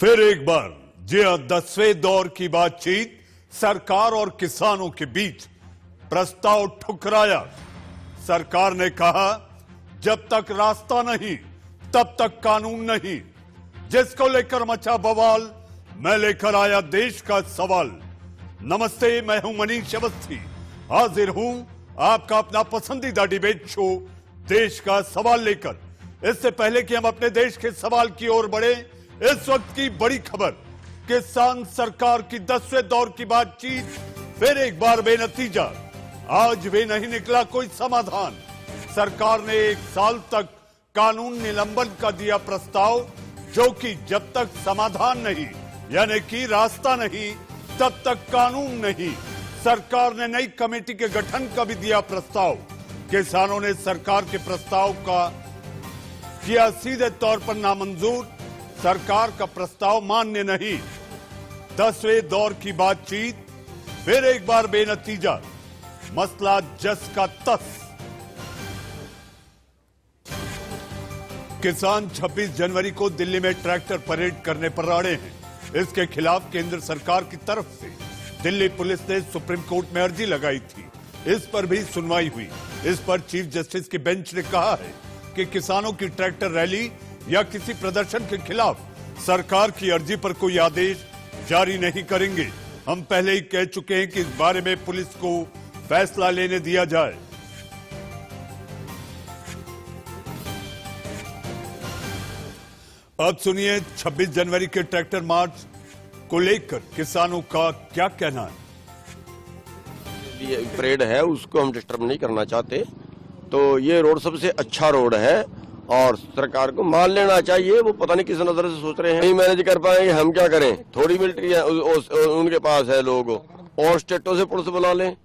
फिर एक बार जी दसवें दौर की बातचीत सरकार और किसानों के बीच प्रस्ताव ठुकराया। सरकार ने कहा, जब तक रास्ता नहीं, तब तक कानून नहीं। जिसको लेकर मचा बवाल, मैं लेकर आया देश का सवाल। नमस्ते, मैं हूँ मनीष अवस्थी। हाजिर हूँ आपका अपना पसंदीदा डिबेट शो, देश का सवाल लेकर। इससे पहले कि हम अपने देश के सवाल की ओर बढ़े इस वक्त की बड़ी खबर किसान सरकार की दसवें दौर की बातचीत फिर एक बार बेनतीजा। आज भी नहीं निकला कोई समाधान। सरकार ने एक साल तक कानून निलंबन का दिया प्रस्ताव, जो कि जब तक समाधान नहीं, यानी कि रास्ता नहीं, तब तक कानून नहीं। सरकार ने नई कमेटी के गठन का भी दिया प्रस्ताव। किसानों ने सरकार के प्रस्ताव का किया सीधे तौर पर नामंजूर। सरकार का प्रस्ताव मान्य नहीं। दसवें दौर की बातचीत, फिर एक बार बेनतीजा, मसला जस का तस। किसान 26 जनवरी को दिल्ली में ट्रैक्टर परेड करने पर अड़े हैं। इसके खिलाफ केंद्र सरकार की तरफ़ से दिल्ली पुलिस ने सुप्रीम कोर्ट में अर्जी लगाई थी। इस पर भी सुनवाई हुई। इस पर चीफ जस्टिस की बेंच ने कहा है कि किसानों की ट्रैक्टर रैली या किसी प्रदर्शन के खिलाफ सरकार की अर्जी पर कोई आदेश जारी नहीं करेंगे। हम पहले ही कह चुके हैं कि इस बारे में पुलिस को फैसला लेने दिया जाए। अब सुनिए 26 जनवरी के ट्रैक्टर मार्च को लेकर किसानों का क्या कहना है? ये परेड है, उसको हम डिस्टर्ब नहीं करना चाहते। तो ये रोड सबसे अच्छा रोड है। और सरकार को मान लेना चाहिए, वो पता नहीं किस नज़र से सोच रहे हैं। नहीं मैनेज कर पाएँगे हम क्या करें? थोड़ी मिलिट्री है, उ- उस- उनके पास है लोग। और स्टेटों से पुलिस बुला लें।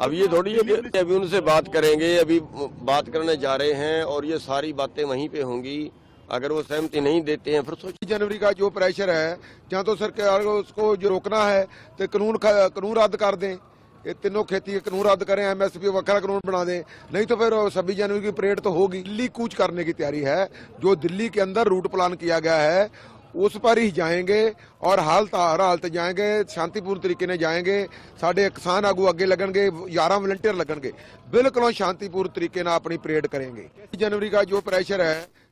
अब ये थोड़ी है अभी उनसे बात करेंगे, अभी बात करने जा रहे हैं और ये सारी बातें वहीं पे होंगी। अगर वो सहमति नहीं देते हैं, फिर सोचिए जनवरी का जो प्रेशर है ਜਾਂ तो सरकार उसको जो रोकना है तो कानून कानून रद्द कर दें। ये तीनों खेती कानून रद्द करें एमएसपी वखरा कानून बना दें नहीं तो फिर छब्बीस जनवरी की परेड तो होगी दिल्ली कूच करने की तैयारी है जो दिल्ली के अंदर रूट प्लान किया गया है उस पर ही जाएँगे और हालत हर हालत जाएँगे शांतिपूर्ण तरीके ने जाएँगे साढ़े किसान आगू अगे लगन लगनगे यारह वलंटियर लगनगे बिल्कुल शांतिपूर्ण तरीके ਨਾਲ अपनी परेड करेंगे जनवरी का जो प्रेशर है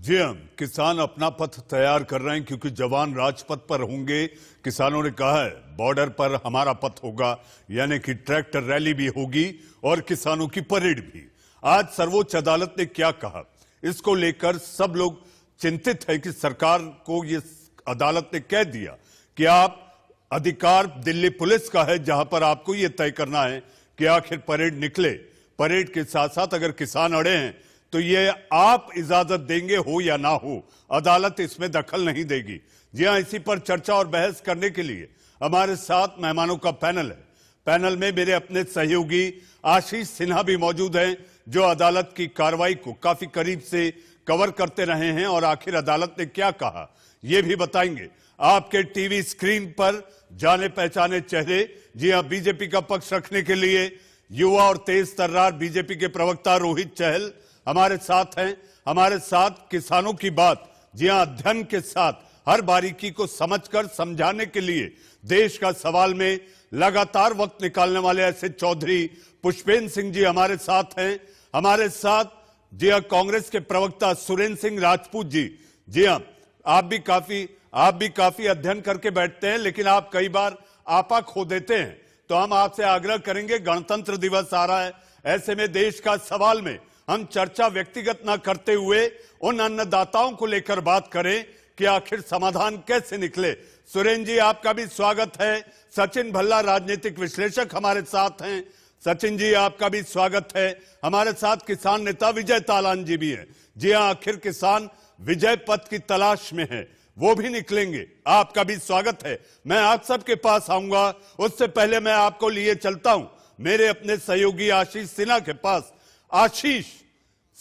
जी हम किसान अपना पथ तैयार कर रहे हैं क्योंकि जवान राजपथ पर होंगे। किसानों ने कहा है, बॉर्डर पर हमारा पथ होगा, यानी कि ट्रैक्टर रैली भी होगी और किसानों की परेड भी। आज सर्वोच्च अदालत ने क्या कहा? इसको लेकर सब लोग चिंतित है कि सरकार को ये अदालत ने कह दिया कि आप अधिकार दिल्ली पुलिस का है, जहाँ पर आपको यह तय करना है कि आखिर परेड निकले। परेड के साथ साथ अगर किसान अड़े हैं तो ये आप इजाज़त देंगे हो या ना हो, अदालत इसमें दखल नहीं देगी। जी हाँ इसी पर चर्चा और बहस करने के लिए हमारे साथ मेहमानों का पैनल है। पैनल में मेरे अपने सहयोगी आशीष सिन्हा भी मौजूद हैं, जो अदालत की कार्रवाई को काफ़ी करीब से कवर करते रहे हैं और आखिर अदालत ने क्या कहा, ये भी बताएँगे। आपके टीवी स्क्रीन पर जाने पहचाने चेहरे, जी हाँ बीजेपी का पक्ष रखने के लिए युवा और तेज तर्रार बीजेपी के प्रवक्ता रोहित चहल हमारे साथ हैं, हमारे साथ किसानों की बात जी अध्ययन के साथ, हर बारीकी को समझकर, समझाने के लिए देश का सवाल में लगातार वक्त निकालने वाले ऐसे चौधरी पुष्पेंद्र सिंह जी हमारे साथ हैं। हमारे साथ जी हाँ कांग्रेस के प्रवक्ता सुरेंद्र सिंह राजपूत जी। जी हाँ आप भी काफ़ी, आप भी काफ़ी अध्ययन करके बैठते हैं, लेकिन आप कई बार आपा खो देते हैं। तो हम आपसे आग्रह करेंगे, गणतंत्र दिवस आ रहा है। ऐसे में देश का सवाल में हम चर्चा व्यक्तिगत ना करते हुए उन अन्नदाताओं को लेकर बात करें कि आखिर समाधान कैसे निकले। सुरेंद्र जी, आपका भी स्वागत है। सचिन भल्ला, राजनीतिक विश्लेषक हमारे साथ हैं। सचिन जी, आपका भी स्वागत है। हमारे साथ किसान नेता विजय तालान जी भी हैं। जी हाँ आखिर किसान विजय पथ की तलाश में है। वो भी निकलेंगे। आपका भी स्वागत है। मैं आप सबके पास आऊँगा। उससे पहले मैं आपको लिए चलता हूँ। मेरे अपने सहयोगी आशीष सिन्हा के पास। आशीष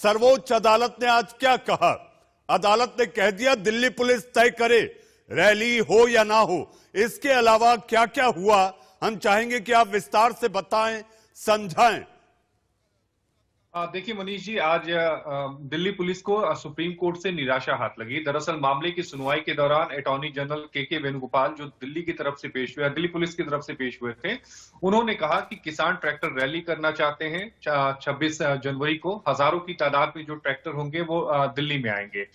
सर्वोच्च अदालत ने आज क्या कहा? अदालत ने कह दिया, दिल्ली पुलिस तय करे, रैली हो या ना हो। इसके अलावा क्या क्या हुआ? हम चाहेंगे कि आप विस्तार से बताएँ, समझाएँ। देखिए मनीष जी, आज दिल्ली पुलिस को सुप्रीम कोर्ट से निराशा हाथ लगी। दरअसल मामले की सुनवाई के दौरान अटॉर्नी जनरल के के वेणुगोपाल, जो दिल्ली की तरफ़ से पेश हुए, दिल्ली पुलिस की तरफ़ से पेश हुए थे, उन्होंने कहा कि किसान ट्रैक्टर रैली करना चाहते हैं 26 जनवरी को। हज़ारों की तादाद में जो ट्रैक्टर होंगे, वो दिल्ली में आएँगे।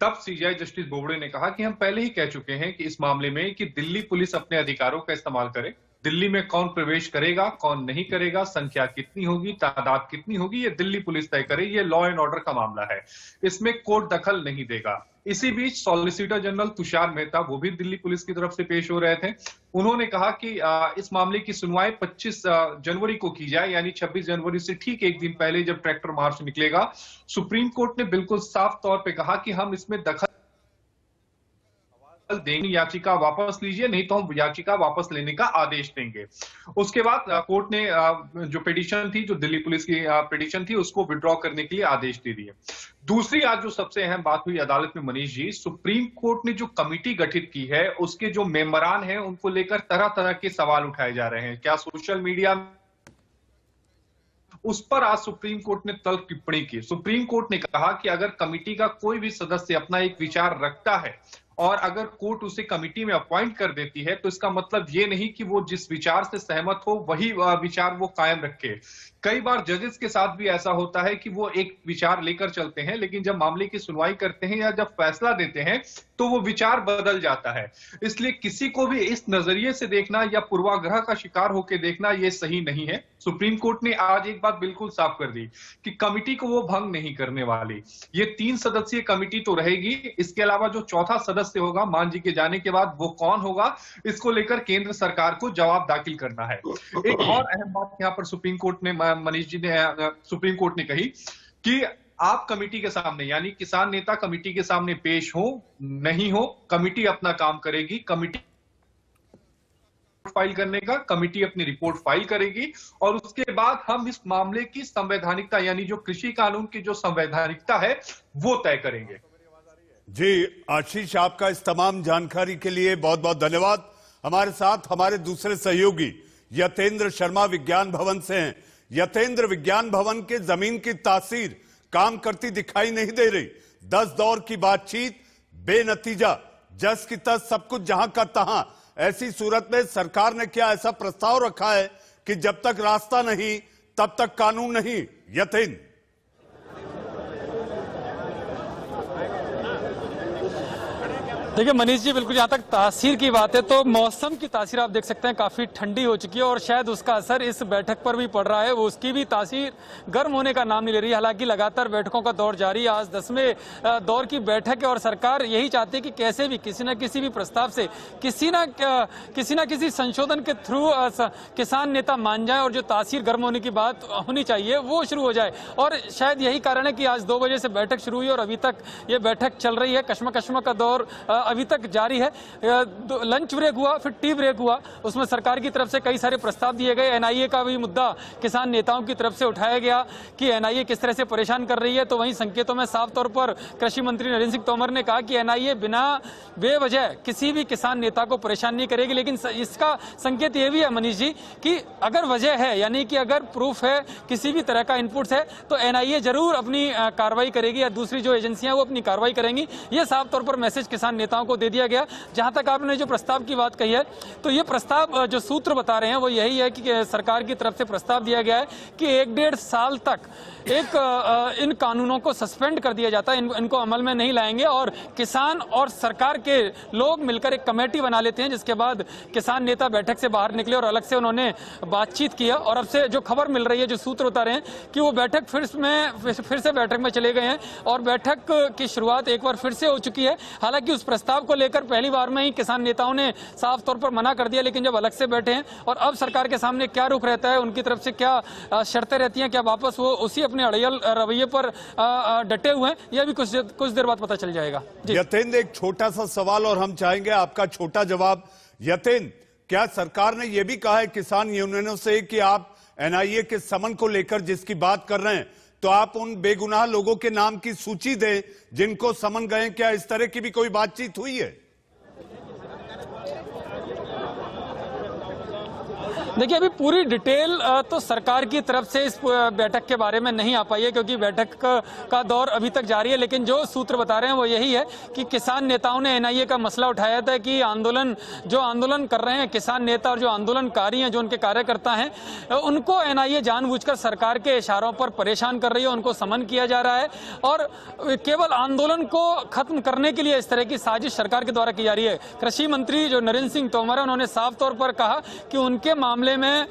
तब सीजीआई जस्टिस बोबड़े ने कहा कि हम पहले ही कह चुके हैं कि इस मामले में कि दिल्ली पुलिस अपने अधिकारों का इस्तेमाल करे। दिल्ली में कौन प्रवेश करेगा, कौन नहीं करेगा, संख्या कितनी होगी, तादाद कितनी होगी, ये दिल्ली पुलिस तय करे, ये लॉ एंड ऑर्डर का मामला है। इसमें कोर्ट दखल नहीं देगा। इसी बीच सॉलिसिटर जनरल तुषार मेहता, वो भी दिल्ली पुलिस की तरफ़ से पेश हो रहे थे। उन्होंने कहा कि इस मामले की सुनवाई 25 जनवरी को की जाए, यानी 26 जनवरी से ठीक एक दिन पहले जब ट्रैक्टर मार्च निकलेगा। सुप्रीम कोर्ट ने बिल्कुल साफ़ तौर पर कहा कि हम इसमें दखल देनी याचिका वापस लीजिए, नहीं तो हम याचिका वापस लेने का आदेश देंगे। उसके बाद कोर्ट ने जो पिटिशन थी, जो दिल्ली पुलिस की पिटिशन थी, उसको विड्रॉ करने के लिए आदेश दे दिए। दूसरी आज जो सबसे अहम बात हुई अदालत में, मनीष जी, सुप्रीम कोर्ट ने जो कमिटी गठित की है, उसके जो मेम्बरान हैं, उनको लेकर तरह तरह के सवाल उठाए जा रहे हैं। क्या सोशल मीडिया उस पर आज सुप्रीम कोर्ट ने तल्ख टिप्पणी की। सुप्रीम कोर्ट ने कहा कि अगर कमिटी का कोई भी सदस्य अपना एक विचार रखता है और अगर कोर्ट उसे कमिटी में अपॉइंट कर देती है तो इसका मतलब ये नहीं कि वो जिस विचार से सहमत हो, वही विचार वो कायम रखे। कई बार जजेस के साथ भी ऐसा होता है कि वो एक विचार लेकर चलते हैं, लेकिन जब मामले की सुनवाई करते हैं या जब फैसला देते हैं तो वो विचार बदल जाता है। इसलिए किसी को भी इस नज़रिए से देखना या पूर्वाग्रह का शिकार होकर देखना ये सही नहीं है। सुप्रीम कोर्ट ने आज एक बात बिल्कुल साफ़ कर दी कि कमिटी को वो भंग नहीं करने वाली। ये तीन सदस्यीय कमिटी तो रहेगी। इसके अलावा जो चौथा सदस्य होगा, मान जी के जाने के बाद वो कौन होगा, इसको लेकर केंद्र सरकार को जवाब दाखिल करना है। एक और अहम बात यहाँ पर सुप्रीम कोर्ट ने मनीष जी ने सुप्रीम कोर्ट ने कही कि आप कमेटी के सामने, यानी किसान नेता कमेटी के सामने पेश हो, नहीं हो, कमेटी अपना काम करेगी, कमेटी फ़ाइल करने का, कमेटी अपनी रिपोर्ट फ़ाइल करेगी, और उसके बाद हम इस मामले की संवैधानिकता, यानी जो कृषि कानून की जो संवैधानिकता है, वो तय करेंगे। जी, आशीष, आपका इस तमाम जानकारी के लिए बहुत बहुत धन्यवाद। हमारे साथ हमारे दूसरे सहयोगी यतेंद्र शर्मा विज्ञान भवन से हैं। यतेंद्र विज्ञान भवन के ज़मीन की तासीर काम करती दिखाई नहीं दे रही। दस दौर की बातचीत, बेनतीजा, जस की तस सब कुछ जहाँ का तहां। ऐसी सूरत में सरकार ने क्या ऐसा प्रस्ताव रखा है कि जब तक रास्ता नहीं, तब तक कानून नहीं यतीन देखिए, मनीष जी, बिल्कुल यहाँ तक तासीर की बात है तो मौसम की तासीर आप देख सकते हैं, काफ़ी ठंडी हो चुकी है और शायद उसका असर इस बैठक पर भी पड़ रहा है। वो उसकी भी तासीर गर्म होने का नाम नहीं ले रही, हालाँकि लगातार बैठकों का दौर जारी है। आज दसवें दौर की बैठक है और सरकार यही चाहती है कि कैसे भी, किसी न किसी भी प्रस्ताव से, किसी न किसी न किसी संशोधन के थ्रू किसान नेता मान जाए और जो तासीर गर्म होने की बात होनी चाहिए, वो शुरू हो जाए। और शायद यही कारण है कि आज दो बजे से बैठक शुरू हुई और अभी तक ये बैठक चल रही है। कश्मा का दौर अभी तक जारी है। लंच ब्रेक हुआ, फिर टी ब्रेक हुआ। उसमें सरकार की तरफ़ से कई सारे प्रस्ताव दिए गए। एनआईए का भी मुद्दा किसान नेताओं की तरफ़ से उठाया गया कि एनआईए किस तरह से परेशान कर रही है। तो वहीं संकेतों में साफ़ तौर पर कृषि मंत्री नरेंद्र सिंह तोमर ने कहा कि एनआईए बिना बेवजह किसी भी किसान नेता को परेशान नहीं करेगी। लेकिन इसका संकेत ये भी है मनीष जी कि अगर वजह है, यानी कि अगर प्रूफ है, किसी भी तरह का इनपुट है तो एनआईए ज़रूर अपनी कार्रवाई करेगी या दूसरी जो एजेंसियाँ वो अपनी कार्रवाई करेंगी। ये साफ़ तौर पर मैसेज किसान नेताओं को दे दिया गया। जहाँ तक आपने जो प्रस्ताव की बात कही है तो ये प्रस्ताव जो सूत्र बता रहे हैं वो यही है कि सरकार की तरफ़ से प्रस्ताव दिया गया है कि एक डेढ़ साल तक एक इन कानूनों को सस्पेंड कर दिया जाता है। इन, इनको अमल में नहीं लाएँगे और किसान और सरकार के लोग मिलकर एक कमेटी बना लेते हैं जिसके बाद किसान नेता बैठक से बाहर निकले और अलग से उन्होंने बातचीत किया और अब से जो खबर मिल रही है जो सूत्र बता रहे हैं कि वो बैठक फिर में फिर से बैठक में चले गए हैं और बैठक की शुरुआत एक बार फिर से हो चुकी है। हालाँकि उस प्रस्ताव को लेकर पहली बार में ही किसान नेताओं ने साफ़ तौर पर मना कर दिया, लेकिन जब अलग से बैठे हैं और अब सरकार के सामने क्या रुख रहता है, उनकी तरफ़ से क्या शर्तें रहती हैं, क्या वापस वो उसी अपने अड़ियल रवैये पर डटे हुए हैं, यह भी कुछ कुछ देर बाद पता चल जाएगा। यतेंद्र एक छोटा सा सवाल और हम चाहेंगे आपका छोटा जवाब। यतेंद्र क्या सरकार ने यह भी कहा है किसान यूनियनों से कि आप एनआईए के समन को लेकर जिसकी बात कर रहे हैं तो आप उन बेगुनाह लोगों के नाम की सूची दें जिनको समन गए क्या इस तरह की भी कोई बातचीत हुई है? देखिए अभी पूरी डिटेल तो सरकार की तरफ़ से इस बैठक के बारे में नहीं आ पाई है क्योंकि बैठक का, दौर अभी तक जारी है लेकिन जो सूत्र बता रहे हैं वो यही है कि किसान नेताओं ने एनआईए का मसला उठाया था कि आंदोलन जो आंदोलन कर रहे हैं किसान नेता और जो आंदोलनकारी हैं जो उनके कार्यकर्ता हैं उनको एनआईए जानबूझकर सरकार के इशारों पर परेशान कर रही है उनको समन किया जा रहा है और केवल आंदोलन को खत्म करने के लिए इस तरह की साजिश सरकार के द्वारा की जा रही है। कृषि मंत्री जो नरेंद्र सिंह तोमर है उन्होंने साफ़ तौर पर कहा कि उनके मामले में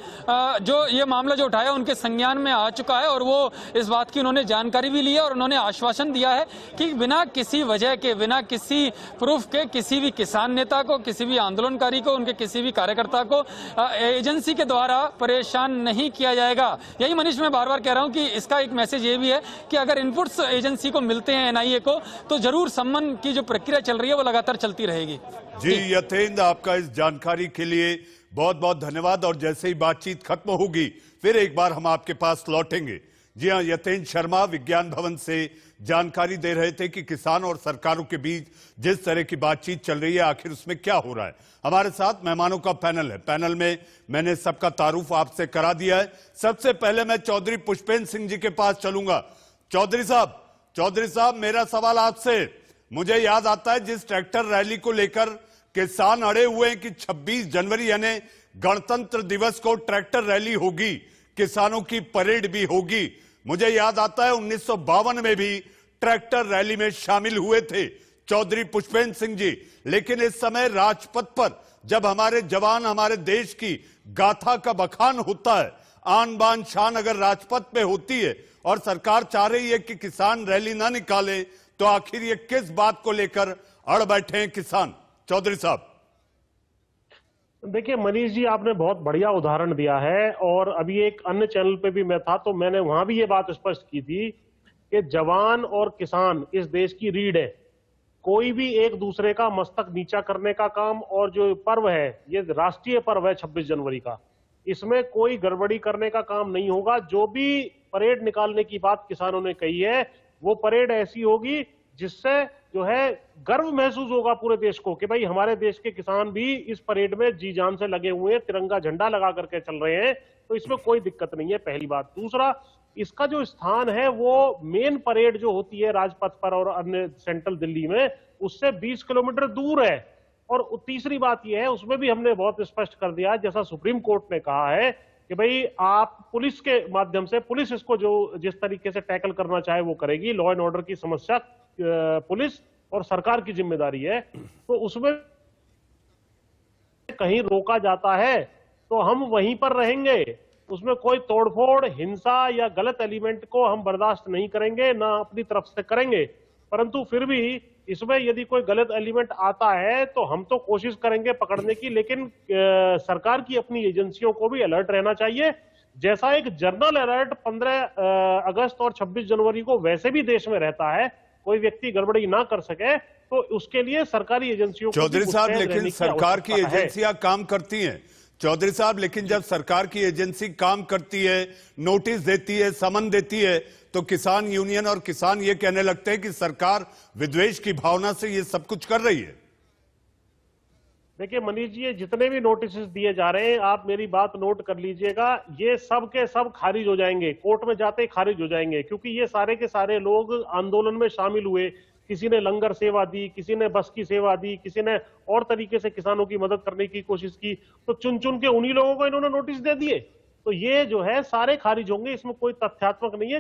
जो ये मामला जो उठाया, उनके संज्ञान में आ चुका है और वो इस बात की उन्होंने जानकारी भी ली है और उन्होंने आश्वासन दिया है कि बिना किसी वजह के, बिना किसी प्रूफ के, किसी भी किसान नेता को, किसी भी आंदोलनकारी को, उनके किसी भी कार्यकर्ता को एजेंसी के द्वारा परेशान नहीं किया जाएगा। यही मनीष मैं बार बार कह रहा हूँ कि इसका एक मैसेज ये भी है कि अगर इनपुट्स एजेंसी को मिलते हैं एनआईए को तो ज़रूर सम्मन की जो प्रक्रिया चल रही है, वो लगातार चलती रहेगी। जी यतेंद्र आपका इस जानकारी के लिए। बहुत बहुत धन्यवाद और जैसे ही बातचीत खत्म होगी, फिर एक बार हम आपके पास लौटेंगे। जी हाँ यतेंद्र शर्मा विज्ञान भवन से जानकारी दे रहे थे कि किसान और सरकारों के बीच जिस तरह की बातचीत चल रही है, आखिर उसमें क्या हो रहा है। हमारे साथ मेहमानों का पैनल है। पैनल में मैंने सबका तारुफ आपसे करा दिया है। सबसे पहले मैं चौधरी पुष्पेंद्र सिंह जी के पास चलूँगा। चौधरी साहब चौधरी साहब, मेरा सवाल आपसे। मुझे याद आता है जिस ट्रैक्टर रैली को लेकर किसान अड़े हुए हैं कि 26 जनवरी यानी गणतंत्र दिवस को ट्रैक्टर रैली होगी, किसानों की परेड भी होगी। मुझे याद आता है उन्नीस सौ बावन में भी ट्रैक्टर रैली में शामिल हुए थे, चौधरी पुष्पेंद्र सिंह जी। लेकिन इस समय राजपथ पर जब हमारे जवान, हमारे देश की गाथा का बखान होता है, आन बान शान अगर राजपथ पे होती है और सरकार चाह रही है कि किसान रैली ना निकाले तो आखिर ये किस बात को लेकर अड़ बैठे हैं किसान? चौधरी साहब। देखिए, मनीष जी, आपने बहुत बढ़िया उदाहरण दिया है और अभी एक अन्य चैनल पे भी मैं था तो मैंने वहाँ भी ये बात स्पष्ट की थी कि जवान और किसान इस देश की रीढ़ है। कोई भी एक दूसरे का मस्तक नीचा करने का काम और जो पर्व है, ये राष्ट्रीय पर्व है 26 जनवरी का। इसमें कोई गड़बड़ी करने का काम नहीं होगा। जो भी परेड निकालने की बात किसानों ने कही है, वो परेड ऐसी होगी जिससे जो है गर्व महसूस होगा पूरे देश को कि भाई हमारे देश के किसान भी इस परेड में जी जान से लगे हुए हैं, तिरंगा झंडा लगा करके चल रहे हैं। तो इसमें कोई दिक्कत नहीं है, पहली बात। दूसरा, इसका जो स्थान है, वो मेन परेड जो होती है राजपथ पर और अन्य सेंट्रल दिल्ली में, उससे 20 किलोमीटर दूर है। और तीसरी बात यह है, उसमें भी हमने बहुत स्पष्ट कर दिया, जैसा सुप्रीम कोर्ट ने कहा है कि भाई आप पुलिस के माध्यम से, पुलिस इसको जो, जिस तरीके से टैकल करना चाहे वो करेगी। लॉ एंड ऑर्डर की समस्या पुलिस और सरकार की ज़िम्मेदारी है। तो उसमें कहीं रोका जाता है तो हम वहीं पर रहेंगे। उसमें कोई तोड़फोड़, हिंसा या गलत एलिमेंट को हम बर्दाश्त नहीं करेंगे, ना अपनी तरफ़ से करेंगे। परंतु फिर भी इसमें यदि कोई गलत एलिमेंट आता है तो हम तो कोशिश करेंगे पकड़ने की लेकिन आ, सरकार की अपनी एजेंसियों को भी अलर्ट रहना चाहिए। जैसा एक जर्नल अलर्ट 15 अगस्त और 26 जनवरी को वैसे भी देश में रहता है कोई व्यक्ति गड़बड़ी ना कर सके तो उसके लिए सरकारी एजेंसियों चौधरी साहब लेकिन सरकार की एजेंसियाँ काम करती हैं। चौधरी साहब लेकिन जब सरकार की एजेंसी काम करती है नोटिस देती है समन देती है तो किसान यूनियन और किसान ये कहने लगते हैं कि सरकार विद्वेश की भावना से ये सब कुछ कर रही है। देखिए, मनीष जी, ये जितने भी नोटिस दिए जा रहे हैं, आप मेरी बात नोट कर लीजिएगा, ये सब के सब खारिज हो जाएँगे। कोर्ट में जाते ही खारिज हो जाएँगे, क्योंकि ये सारे के सारे लोग आंदोलन में शामिल हुए। किसी ने लंगर सेवा दी, किसी ने बस की सेवा दी, किसी ने और तरीके से किसानों की मदद करने की कोशिश की। तो चुन चुन के उन्हीं लोगों को इन्होंने नोटिस दे दिए। तो ये जो है सारे खारिज होंगे। इसमें कोई तथ्यात्मक नहीं है।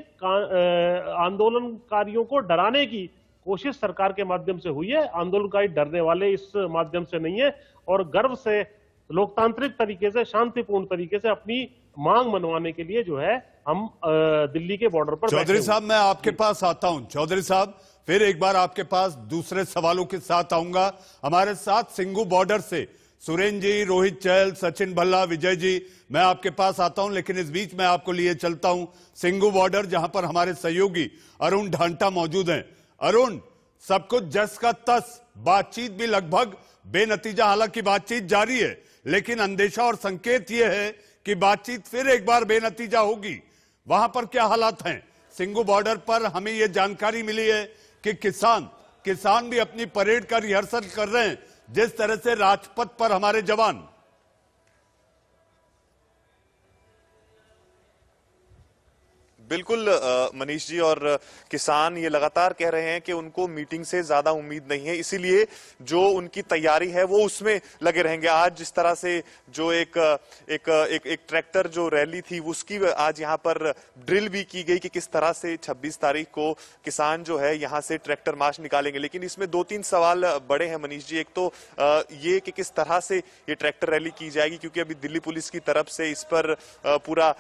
आंदोलनकारियों को डराने की कोशिश सरकार के माध्यम से हुई है। आंदोलनकारी डरने वाले इस माध्यम से नहीं है और गर्व से लोकतांत्रिक तरीके से शांतिपूर्ण तरीके से अपनी मांग मनवाने के लिए जो है हम दिल्ली के बॉर्डर पर चौधरी साहब मैं आपके पास आता हूँ। चौधरी साहब फिर एक बार आपके पास दूसरे सवालों के साथ आऊँगा। हमारे साथ सिंगू बॉर्डर से सुरेन जी, रोहित चहल, सचिन भल्ला, विजय जी, मैं आपके पास आता हूँ, लेकिन इस बीच मैं आपको लिए चलता हूँ सिंगू बॉर्डर, जहाँ पर हमारे सहयोगी अरुण ढांटा मौजूद हैं। अरुण, सब कुछ जस का तस, बातचीत भी लगभग बेनतीजा, हालाँकि बातचीत जारी है, लेकिन अंदेशा और संकेत यह है कि बातचीत फिर एक बार बेनतीजा होगी। वहाँ पर क्या हालात हैं? सिंगू बॉर्डर पर हमें यह जानकारी मिली है कि किसान किसान भी अपनी परेड का रिहर्सल कर रहे हैं। जिस तरह से राजपथ पर हमारे जवान बिल्कुल मनीष जी और किसान ये लगातार कह रहे हैं कि उनको मीटिंग से ज़्यादा उम्मीद नहीं है। इसीलिए जो उनकी तैयारी है वो उसमें लगे रहेंगे। आज जिस तरह से जो एक एक एक, एक ट्रैक्टर जो रैली थी उसकी आज यहाँ पर ड्रिल भी की गई कि किस तरह से 26 तारीख को किसान जो है यहाँ से ट्रैक्टर मार्च निकालेंगे। लेकिन इसमें दो तीन सवाल बड़े हैं मनीष जी। एक तो ये कि किस तरह से ये ट्रैक्टर रैली की जाएगी क्योंकि अभी दिल्ली पुलिस की तरफ़ से इस पर पूरा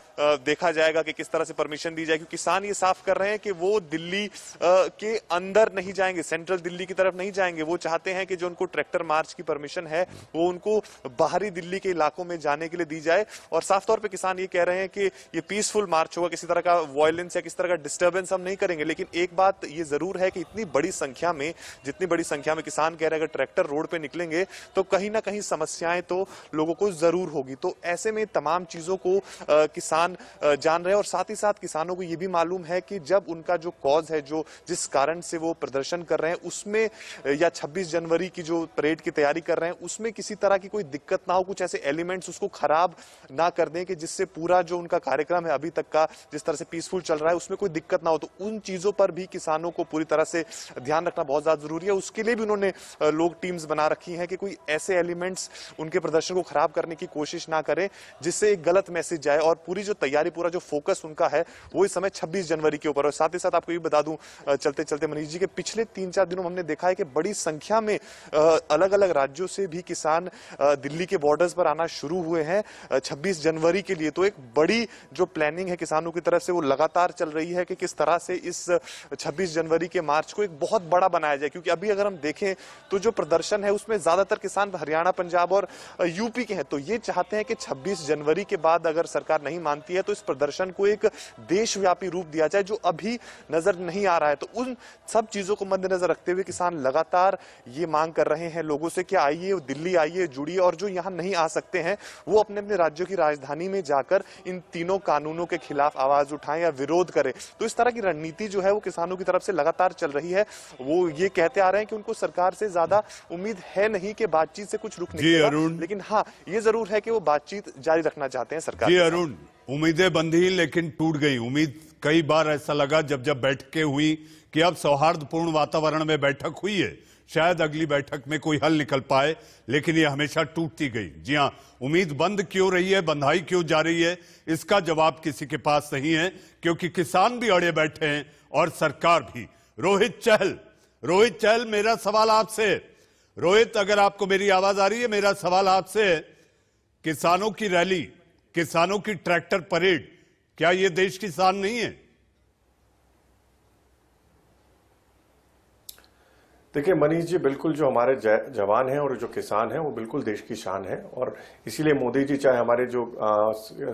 देखा जाएगा कि किस तरह से परमिशन दी जाएगी किसान ये साफ़ कर रहे हैं कि वो दिल्ली के अंदर नहीं जाएँगे सेंट्रल दिल्ली की तरफ़ नहीं जाएँगे। वो चाहते हैं कि जो उनको ट्रैक्टर मार्च की परमिशन है वो उनको बाहरी दिल्ली के इलाकों में जाने के लिए दी जाए। और साफ़ तौर पे किसान ये कह रहे हैं कि ये पीसफुल मार्च होगा किसी तरह का वायलेंस या किसी तरह का डिस्टर्बेंस हम नहीं करेंगे। लेकिन एक बात ये ज़रूर है कि इतनी बड़ी संख्या में जितनी बड़ी संख्या में किसान कह रहे हैं अगर ट्रैक्टर रोड पे निकलेंगे तो कहीं ना कहीं समस्याएँ तो लोगों को ज़रूर होगी। तो ऐसे में तमाम चीज़ों को अ, किसान अ, जान रहे हैं और साथ ही साथ किसानों को ये भी मालूम है कि जब उनका जो कॉज है, जो जिस कारण से वो प्रदर्शन कर रहे हैं, उसमें, या 26 जनवरी की जो परेड की तैयारी कर रहे हैं, उसमें किसी तरह की कोई दिक्कत ना हो, कुछ ऐसे एलिमेंट्स उसको खराब ना कर दें कि जिससे पूरा जो उनका कार्यक्रम है अभी तक का, जिस तरह से पीसफुल चल रहा है, उसमें कोई दिक्कत ना हो। तो उन चीज़ों पर भी किसानों को पूरी तरह से ध्यान रखना बहुत ज़्यादा ज़रूरी है। उसके लिए भी उन्होंने लोग टीम्स बना रखी हैं कि कोई ऐसे एलिमेंट्स उनके प्रदर्शन को खराब करने की कोशिश ना करें, जिससे एक गलत मैसेज जाए और पूरी जो तैयारी, पूरा जो फोकस उनका है वो इस समय 26 जनवरी के ऊपर और साथ ही साथ आपको ये बता दूँ चलते चलते मनीष जी के पिछले तीन चार दिनों में हमने देखा है कि बड़ी संख्या में अलग अलग राज्यों से भी किसान दिल्ली के बॉर्डर्स पर आना शुरू हुए हैं छब्बीस जनवरी के लिए। तो एक बड़ी जो प्लानिंग है किसानों की तरफ़ से, वो लगातार चल रही है कि किस तरह से इस 26 जनवरी के मार्च को एक बहुत बड़ा बनाया जाए। क्योंकि अभी अगर हम देखें तो जो प्रदर्शन है उसमें ज़्यादातर किसान हरियाणा, पंजाब और यूपी के हैं। तो ये चाहते हैं कि 26 जनवरी के बाद अगर सरकार नहीं मानती है तो इस प्रदर्शन को एक देशव्यापी रूप दिया जाए जो अभी नज़र नहीं आ रहा है। तो उन सब चीज़ों को मद्देनजर रखते हुए किसान लगातार ये मांग कर रहे हैं लोगों से कि आइए दिल्ली आइए जुड़िए और जो यहाँ नहीं आ सकते हैं वो अपने अपने राज्यों की राजधानी में जाकर इन तीनों कानूनों के खिलाफ आवाज़ उठाएँ या विरोध करें। तो इस तरह की रणनीति जो है वो किसानों की तरफ़ से लगातार चल रही है। वो ये कहते आ रहे हैं कि उनको सरकार से ज़्यादा उम्मीद है नहीं कि बातचीत से कुछ रुक निकलेगा। लेकिन हाँ ये ज़रूर है कि वो बातचीत जारी रखना चाहते हैं सरकार जी अरुण उम्मीदें बंधी, लेकिन टूट गई। उम्मीद कई बार ऐसा लगा जब जब बैठकें हुई कि अब सौहार्दपूर्ण वातावरण में बैठक हुई है, शायद अगली बैठक में कोई हल निकल पाए, लेकिन ये हमेशा टूटती गई। जी हाँ उम्मीद बंद क्यों रही है, बंधाई क्यों जा रही है, इसका जवाब किसी के पास नहीं है, क्योंकि किसान भी अड़े बैठे हैं और सरकार भी। रोहित चहल रोहित चहल, मेरा सवाल आपसे। रोहित, अगर आपको मेरी आवाज़ आ रही है, मेरा सवाल आपसे किसानों की रैली किसानों की ट्रैक्टर परेड, क्या ये देश की शान नहीं है? देखिए, मनीष जी, बिल्कुल जो हमारे जवान हैं और जो किसान हैं, वो बिल्कुल देश की शान है और इसीलिए मोदी जी, चाहे हमारे जो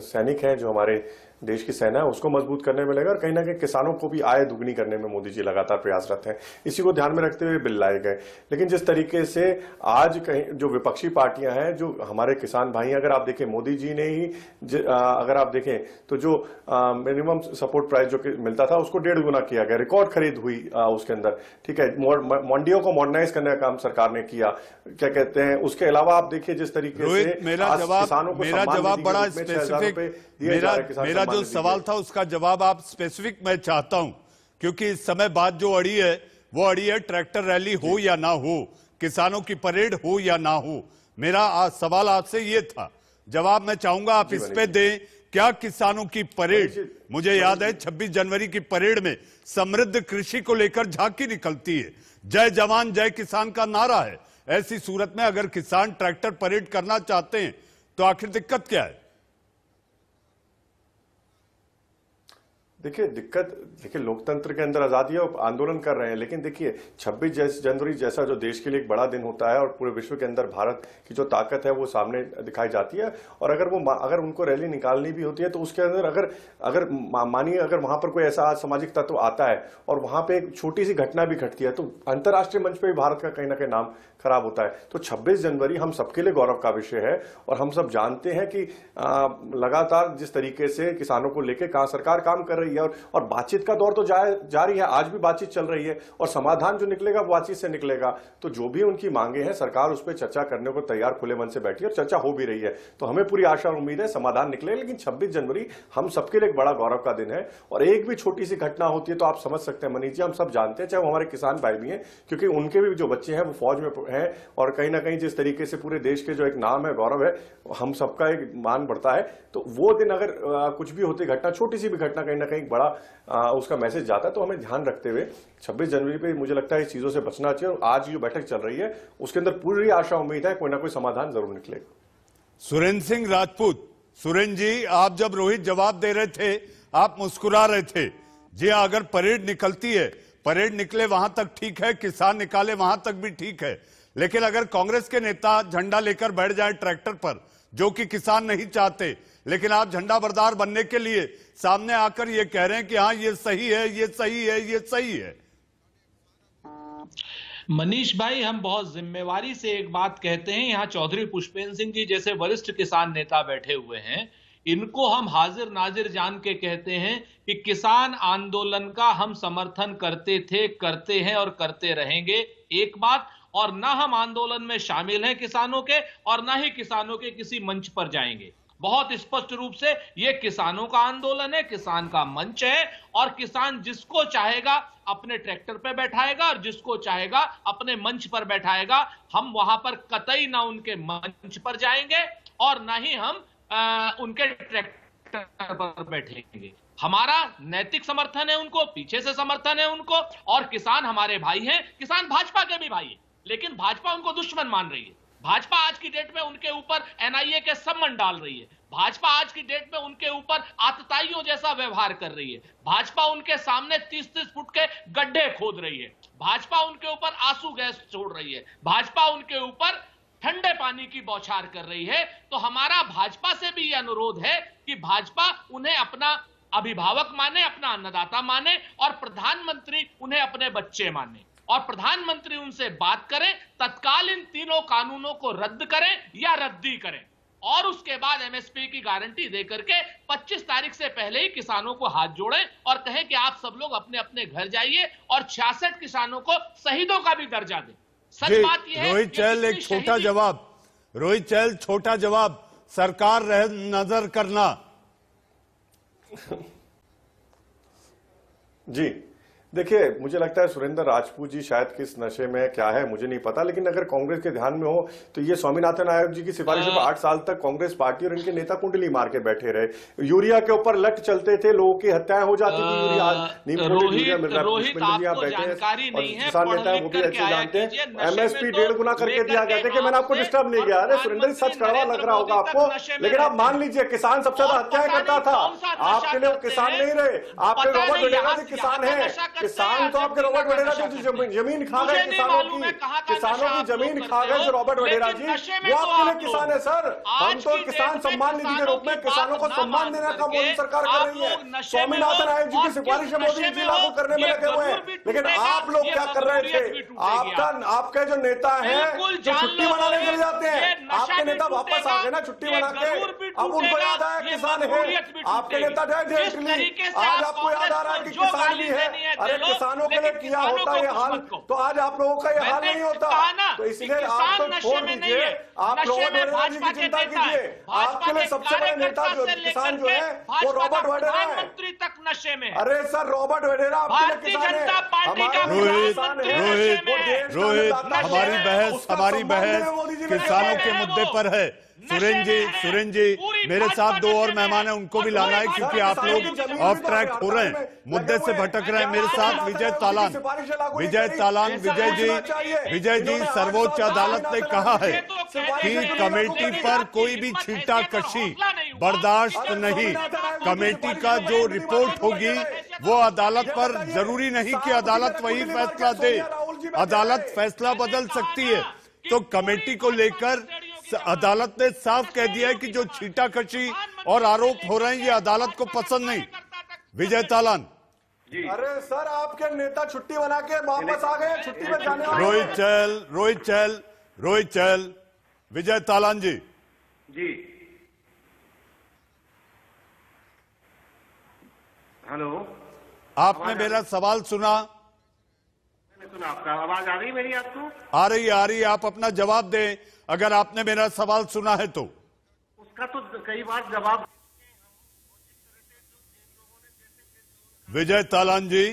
सैनिक हैं, जो हमारे देश की सेना है उसको मज़बूत करने में लगे और कहीं ना कहीं किसानों को भी आय दुगनी करने में मोदी जी लगातार प्रयासरत हैं। इसी को ध्यान में रखते हुए बिल लाए गए। लेकिन जिस तरीके से आज कहीं जो विपक्षी पार्टियाँ हैं जो हमारे किसान भाई अगर आप देखें मोदी जी ने ही अगर आप देखें तो जो मिनिमम सपोर्ट प्राइस जो मिलता था उसको डेढ़ गुना किया गया। रिकॉर्ड खरीद हुई आ, उसके अंदर। ठीक है मंडियों को मॉडर्नाइज करने का काम सरकार ने किया। क्या कहते हैं उसके अलावा आप देखिए जिस तरीके से किसानों को मेरा जवाब बड़ा रूप में 6,000 स्पेसिफिक मेरा जो सवाल था उसका जवाब आप स्पेसिफिक मैं चाहता हूँ क्योंकि इस समय बात जो अड़ी है वो अड़ी है ट्रैक्टर रैली हो या ना हो किसानों की परेड हो या ना हो मेरा आज सवाल आपसे ये था। जवाब मैं चाहूँगा आप इस पे दें क्या किसानों की परेड मुझे याद है 26 जनवरी की परेड में समृद्ध कृषि को लेकर झांकी निकलती है। जय जवान जय किसान का नारा है। ऐसी सूरत में अगर किसान ट्रैक्टर परेड करना चाहते हैं तो आखिर दिक्कत क्या है? देखिए, दिक्कत, देखिए, लोकतंत्र के अंदर आज़ादी है और आंदोलन कर रहे हैं, लेकिन देखिए 26 जैस- जनवरी जैसा जो देश के लिए एक बड़ा दिन होता है और पूरे विश्व के अंदर भारत की जो ताकत है, वो सामने दिखाई जाती है, और अगर वो अगर उनको रैली निकालनी भी होती है तो उसके अंदर अगर अगर मानिए, अगर वहाँ पर कोई ऐसा सामाजिक तत्व आता है, और वहाँ पर एक छोटी सी घटना भी घटती है तो अंतर्राष्ट्रीय मंच पर भी भारत का कहीं ना कहीं नाम खराब होता है। तो 26 जनवरी हम सबके लिए गौरव का विषय है और हम सब जानते हैं कि आ, लगातार जिस तरीके से किसानों को लेकर कहा सरकार काम कर रही है और, और बातचीत का दौर तो जा, जारी है आज भी बातचीत चल रही है और समाधान जो निकलेगा वो बातचीत से निकलेगा। तो जो भी उनकी मांगे हैं सरकार उस पर चर्चा करने को तैयार खुले मन से बैठी है और चर्चा हो भी रही है। तो हमें पूरी आशा और उम्मीद है समाधान निकले लेकिन छब्बीस जनवरी हम सबके लिए एक बड़ा गौरव का दिन है और एक भी छोटी सी घटना होती है तो आप समझ सकते हैं मनीष जी हम सब जानते हैं चाहे वो हमारे किसान भाई भी हैं क्योंकि उनके भी जो बच्चे हैं वो फौज में हैं और कहीं ना कहीं जिस तरीके से पूरे देश के जो एक नाम है गौरव है हम सबका एक मान बढ़ता है। तो वो दिन अगर आ, कुछ भी होती घटना छोटी सी भी घटना कहीं ना कहीं बड़ा आ, उसका मैसेज जाता है तो हमें ध्यान रखते हुए 26 जनवरी पे मुझे लगता है इस चीज़ों से बचना चाहिए और आज जो बैठक चल रही है उसके अंदर पूरी आशा उम्मीद है कोई ना कोई समाधान ज़रूर निकलेगा। सुरेंद्र सिंह राजपूत सुरेंद्र जी आप जब रोहित जवाब दे रहे थे आप मुस्कुरा रहे थे। जी हाँ अगर परेड निकलती है परेड निकले वहाँ तक ठीक है किसान निकाले वहाँ तक भी ठीक है। लेकिन अगर कांग्रेस के नेता झंडा लेकर बैठ जाए ट्रैक्टर पर, जो कि किसान नहीं चाहते, लेकिन आप झंडा बरदार बनने के लिए सामने आकर ये कह रहे हैं कि हाँ ये सही है, ये सही है, ये सही है। मनीष भाई, हम बहुत जिम्मेवारी से एक बात कहते हैं। यहाँ चौधरी पुष्पेंद्र सिंह जी जैसे वरिष्ठ किसान नेता बैठे हुए हैं। इनको हम हाजिर नाजिर जान के कहते हैं कि किसान आंदोलन का हम समर्थन करते थे, करते हैं और करते रहेंगे। एक बात और ना हम आंदोलन में शामिल हैं किसानों के और ना ही किसानों के किसी मंच पर जाएँगे। बहुत स्पष्ट रूप से ये किसानों का आंदोलन है किसान का मंच है और किसान जिसको चाहेगा अपने ट्रैक्टर पे बैठाएगा और जिसको चाहेगा अपने मंच पर बैठाएगा हम वहाँ पर कतई ना उनके मंच पर जाएँगे और ना ही हम आ, उनके ट्रैक्टर पर बैठेंगे। हमारा नैतिक समर्थन है उनको पीछे से समर्थन है उनको और किसान हमारे भाई हैं। किसान भाजपा के भी भाई हैं। लेकिन भाजपा उनको दुश्मन मान रही है। भाजपा आज की डेट में उनके ऊपर एनआईए के सम्मन डाल रही है। भाजपा आज की डेट में उनके ऊपर आतताइयों जैसा व्यवहार कर रही है। भाजपा उनके सामने तीस तीस फुट के गड्ढे खोद रही है। भाजपा उनके ऊपर आँसू गैस छोड़ रही है। भाजपा उनके ऊपर ठंडे पानी की बौछार कर रही है। तो हमारा भाजपा से भी यह अनुरोध है कि भाजपा उन्हें अपना अभिभावक माने, अपना अन्नदाता माने और प्रधानमंत्री उन्हें अपने बच्चे माने। और प्रधानमंत्री उनसे बात करें तत्काल इन तीनों कानूनों को रद्द करें या रद्दी करें। और उसके बाद एमएसपी की गारंटी देकर के 25 तारीख से पहले ही किसानों को हाथ जोड़ें और कहें कि आप सब लोग अपने अपने घर जाइए और छियासठ किसानों को शहीदों का भी दर्जा दें। सच बात यह है रोहित चहल एक छोटा जवाब। रोहित चहल छोटा जवाब। सरकार रह नज़र करना। जी। देखिए मुझे लगता है सुरेंद्र राजपूत जी शायद किस नशे में क्या है मुझे नहीं पता लेकिन अगर कांग्रेस के ध्यान में हो तो ये स्वामीनाथन आयोग जी की सिफारिश पर आठ साल तक कांग्रेस पार्टी और इनके नेता कुंडली मार के बैठे रहे। यूरिया के ऊपर लट चलते थे लोगों की हत्याएँ हो जाती थी यूरिया मिल रहा किसान नेता है वो भी अच्छे जानते हैं। एमएसपी डेढ़ गुना करके दिया गया था कि मैंने आपको डिस्टर्ब नहीं किया। अरे सुरेंद्र सच कड़वा लग रहा होगा आपको। लेकिन आप मान लीजिए किसान सबसे ज़्यादा हत्याएँ करता था। आपके लिए किसान नहीं रहे। आपके वडेरा किसान है। किसान तो आपके रॉबर्ट वडेरा जो ज़मीन खा गए किसानों की किसानों की ज़मीन खा गए जो रॉबर्ट वडेरा जी। वो आपके लिए किसान है सर। हम तो किसान सम्मान निधि के रूप में किसानों को सम्मान देने का मोदी सरकार कर रही है। स्वामीनाथन आयोग जी की सिफारिश मोदी जी लागू करने में लगे हुए हैं। लेकिन आप लोग क्या कर रहे थे? आपका आपके जो नेता है जो छुट्टी मनाने चले जाते हैं आपके नेता वापस आ गए ना छुट्टी मना के। अब उनको याद आया किसान है आपके नेता इटली आज आपको याद आ रहा है कि किसान भी है अरे किसानों के लिए किया होता ये हाल तो आज आप लोगों का ये हाल नहीं होता। तो इसलिए आप तो छोड़ दीजिए। आप रॉबर्ट वडेरा जी की चिंता कीजिए। आपके लिए सबसे बड़े नेता जो किसान जो है वो रॉबर्ट वडेरा है। तक नशे में अरे सर रॉबर्ट वडेरा आपके लिए किसान है। रोहित रोहित रोहित हमारी बहस हमारी बहस किसानों के मुद्दे पर है। सुरेंद्र जी सुरेंद्र जी मेरे साथ दो और मेहमान हैं। उनको भी लाना है क्योंकि आप लोग ऑफ़ ट्रैक हो रहे हैं। मुद्दे से भटक रहे हैं। मेरे साथ विजय तालान। विजय तालान विजय जी विजय जी सर्वोच्च अदालत ने कहा है। कि कमेटी पर कोई भी छीटा कशी बर्दाश्त नहीं। कमेटी का जो रिपोर्ट होगी वो अदालत पर ज़रूरी नहीं कि अदालत वही फैसला दे। अदालत फैसला बदल सकती है। तो कमेटी को लेकर अदालत ने साफ़ कह दिया है कि जो छीटाकशी और आरोप हो रहे हैं ये अदालत को पसंद नहीं। विजय तालान। अरे सर आपके नेता छुट्टी बना के वापस आ गए छुट्टी में जाने रोहित चहल रोहित चहल रोहित चहल। विजय तालान जी। जी। हेलो। आपने मेरा सवाल सुना। सुना आपका। आवाज़ आ रही है मेरी आपको? आ रही आ रही आप अपना जवाब दें। अगर आपने मेरा सवाल सुना है तो। उसका तो कई बार जवाब विजय तालान जी।